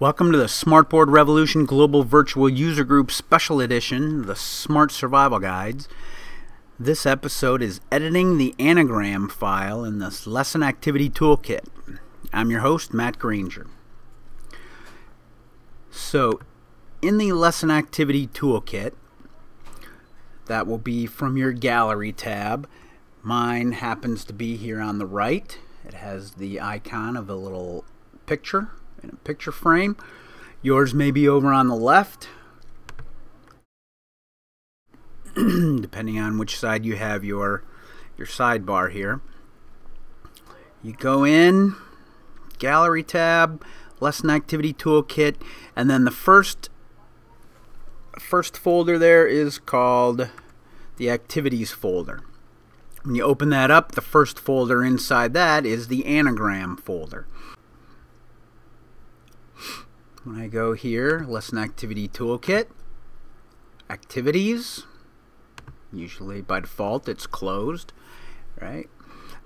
Welcome to the Smartboard Revolution Global Virtual User Group Special Edition, the Smart Survival Guides. This episode is editing the anagram file in this Lesson Activity Toolkit. I'm your host, Matt Granger. So, in the Lesson Activity Toolkit, that will be from your Gallery tab. Mine happens to be here on the right. It has the icon of a little picture in a picture frame. Yours may be over on the left, depending on which side you have your your sidebar here. You go in, Gallery tab, Lesson Activity Toolkit, and then the first first folder there is called the Activities folder. When you open that up, the first folder inside that is the Anagram folder. When I go here, Lesson Activity Toolkit, Activities, usually by default it's closed, right?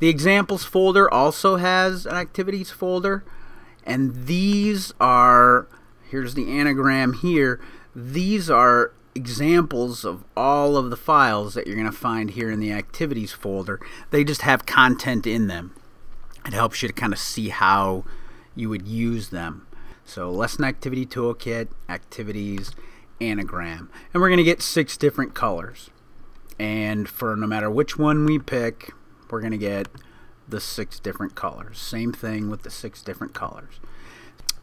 The Examples folder also has an Activities folder, and these are, here's the anagram here, these are examples of all of the files that you're going to find here in the Activities folder. They just have content in them. It helps you to kind of see how you would use them. So lesson activity toolkit, activities, anagram. And we're going to get six different colors. And for no matter which one we pick, we're going to get the six different colors. Same thing with the six different colors.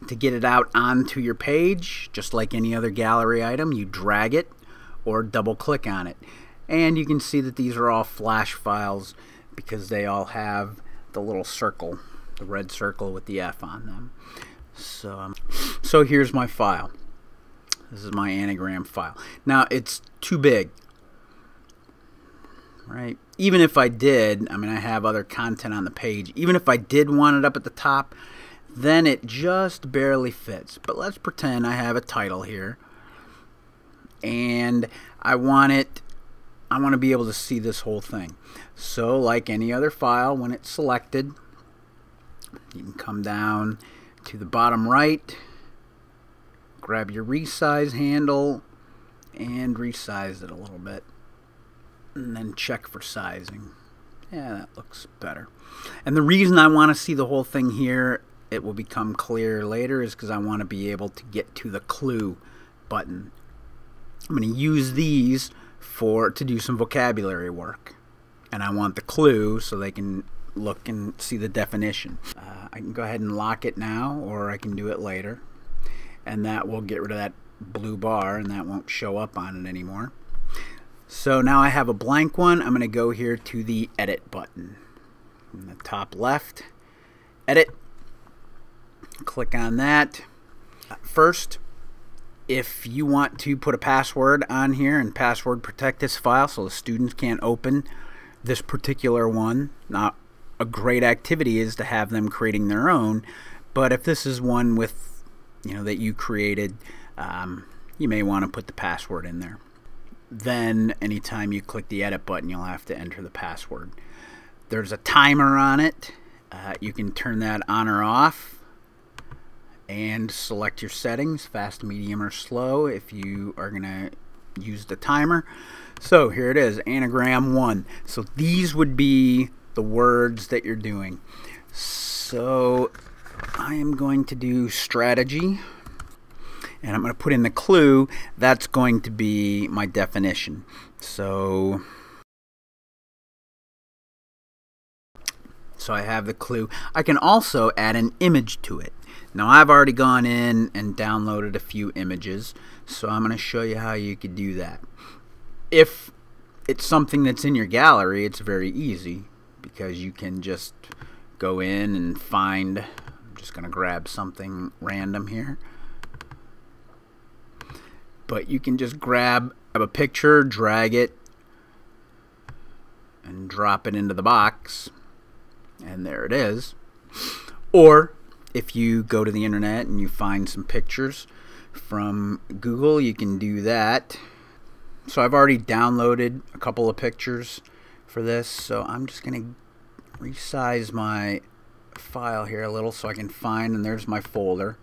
To get it out onto your page, just like any other gallery item, you drag it or double click on it. And you can see that these are all flash files because they all have the little circle, the red circle with the F on them. So, um, so here's my file. This is my anagram file. Now it's too big, right? Even if I did, I mean, I have other content on the page. Even if I did want it up at the top, then it just barely fits. But let's pretend I have a title here, and I want it. I want to be able to see this whole thing. So, like any other file, when it's selected, you can come down to the bottom right, grab your resize handle and resize it a little bit. And then check for sizing. Yeah, that looks better. And the reason I want to see the whole thing here, it will become clear later, is because I want to be able to get to the clue button. I'm going to use these for to do some vocabulary work. And I want the clue so they can look and see the definition. Uh, I can go ahead and lock it now or I can do it later and that will get rid of that blue bar and that won't show up on it anymore. So now I have a blank one. I'm going to go here to the edit button in the top left. Edit. Click on that. First, if you want to put a password on here and password protect this file so the students can't open this particular one, not a great activity is to have them creating their own. But if this is one with, you know, that you created, um, you may want to put the password in there. Then anytime you click the edit button, you'll have to enter the password. There's a timer on it. Uh, you can turn that on or off and select your settings, fast, medium, or slow if you are going to use the timer. So here it is, anagram 1. So these would be the words that you're doing. So I am going to do strategy and I'm going to put in the clue. That's going to be my definition. So so I have the clue. I can also add an image to it. Now I've already gone in and downloaded a few images, so I'm going to show you how you could do that. If it's something that's in your gallery, it's very easy because you can just go in and find I'm just going to grab something random here. But you can just grab grab a picture drag it and drop it into the box and there it is. Or if you go to the internet and you find some pictures from Google you can do that. So I've already downloaded a couple of pictures for this so I'm just gonna resize my file here a little so I can find and there's my folder.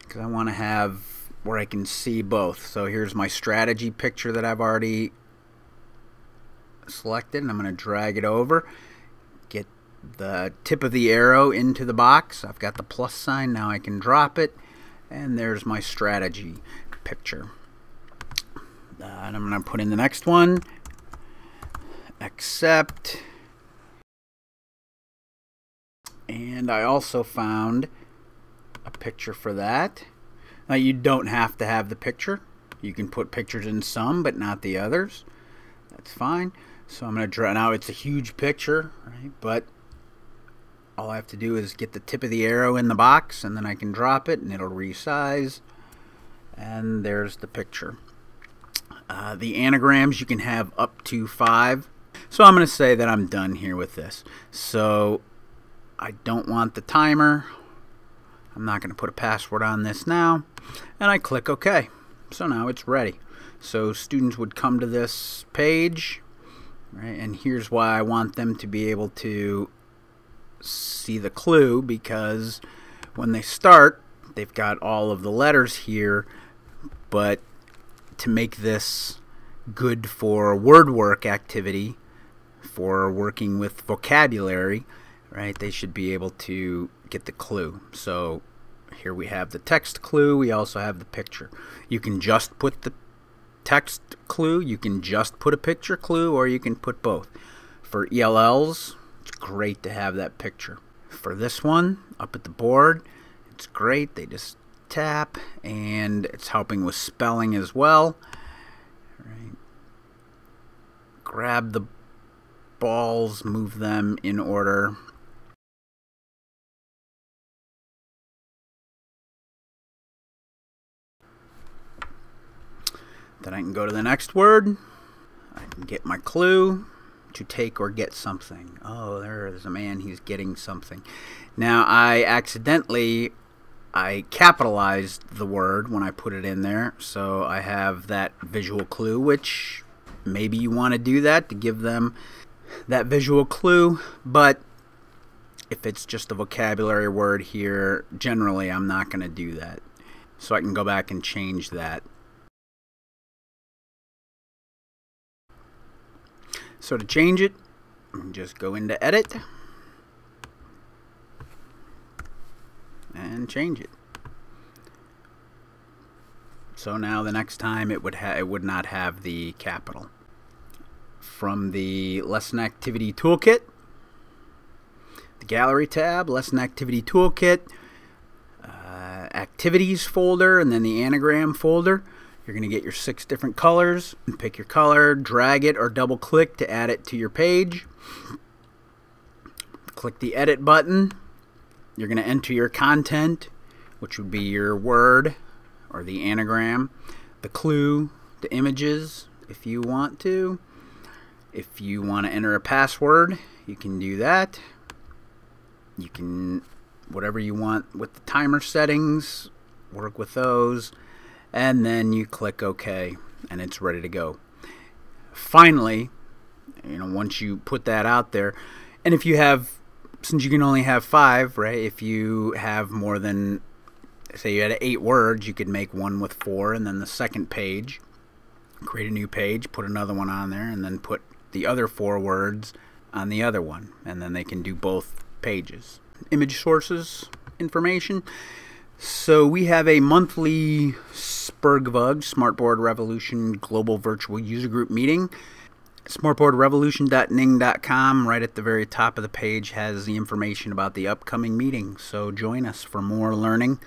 Because I want to have where I can see both. So here's my strategy picture that I've already selected and I'm going to drag it over. Get the tip of the arrow into the box. I've got the plus sign now I can drop it. And there's my strategy picture uh, and I'm going to put in the next one accept and I also found a picture for that now you don't have to have the picture you can put pictures in some but not the others that's fine so I'm going to draw, now it's a huge picture, right? But all I have to do is get the tip of the arrow in the box and then I can drop it and it'll resize. And there's the picture. Uh, the anagrams you can have up to five. So I'm going to say that I'm done here with this. So I don't want the timer. I'm not going to put a password on this now. And I click OK. So now it's ready. So students would come to this page right? And here's why I want them to be able to see the clue because when they start, they've got all of the letters here, but to make this good for word work activity, for working with vocabulary, right, they should be able to get the clue. So here we have the text clue, we also have the picture. You can just put the text clue, you can just put a picture clue or you can put both. For ELLs, it's great to have that picture. For this one, up at the board, it's great. They just tap and it's helping with spelling as well. Right. Grab the balls, move them in order Then I can go to the next word. I can get my clue to take or get something. Oh, there's a man, he's getting something. Now, I accidentally I capitalized the word when I put it in there, so I have that visual clue, which maybe you want to do that to give them that visual clue, but if it's just a vocabulary word here, generally I'm not going to do that. So I can go back and change that. So to change it, just go into edit change it. So now the next time it would it would not have the capital. From the lesson activity toolkit, the gallery tab, lesson activity toolkit, uh, activities folder, and then the anagram folder. You're going to get your six different colors. Pick your color, drag it or double click to add it to your page. Click the edit button. You're going to enter your content, which would be your word or the anagram, the clue, the images if you want to. If you want to enter a password, you can do that. You can, whatever you want with the timer settings, work with those and then you click OK and it's ready to go. Finally, you know, once you put that out there, and if you have, since you can only have five, right? If you have more than, say, you had eight words, you could make one with four, and then the second page, create a new page, put another one on there, and then put the other four words on the other one, and then they can do both pages. Image sources information. So we have a monthly SBRGVUG, Smartboard Revolution Global Virtual User Group meeting. Smartboardrevolution.ning.com, right at the very top of the page, has the information about the upcoming meeting. So join us for more learning.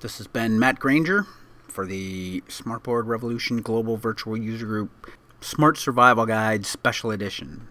This has been Matt Granger for the Smartboard Revolution Global Virtual User Group Smart Survival Guide Special Edition.